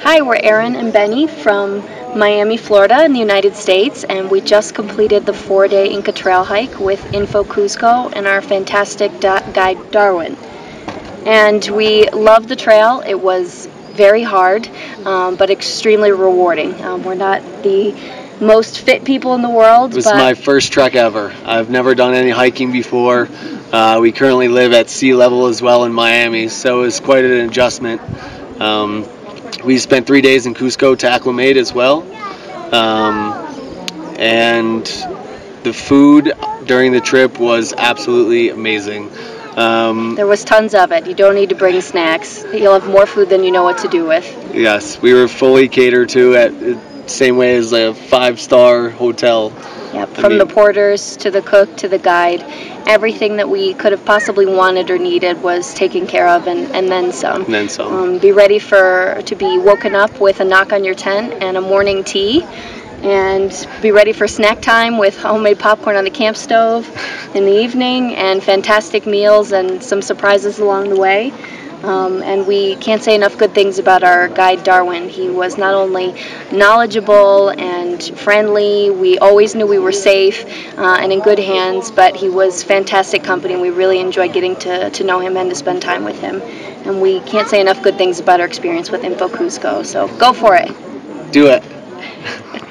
Hi, we're Erin and Benny from Miami, Florida, in the United States, and we just completed the four day Inca Trail hike with Info Cusco and our fantastic guide Darwin. And we loved the trail. It was very hard, um, but extremely rewarding. Um, we're not the most fit people in the world. It was my first trek ever. I've never done any hiking before. Uh, we currently live at sea level as well in Miami, so it was quite an adjustment. Um, we spent three days in Cusco to acclimate as well. Um, and the food during the trip was absolutely amazing. Um, there was tons of it. You don't need to bring snacks. You'll have more food than you know what to do with. Yes, we were fully catered to at same way as a five star hotel. Yeah, from I mean, the porters to the cook to the guide, everything that we could have possibly wanted or needed was taken care of, and, and then some. And then some. Um, be ready for to be woken up with a knock on your tent and a morning tea and be ready for snack time with homemade popcorn on the camp stove in the evening and fantastic meals and some surprises along the way. Um, and we can't say enough good things about our guide Darwin. He was not only knowledgeable and friendly, we always knew we were safe uh, and in good hands, but he was fantastic company. We really enjoyed getting to, to know him and to spend time with him. And we can't say enough good things about our experience with Info Cusco. So go for it. Do it.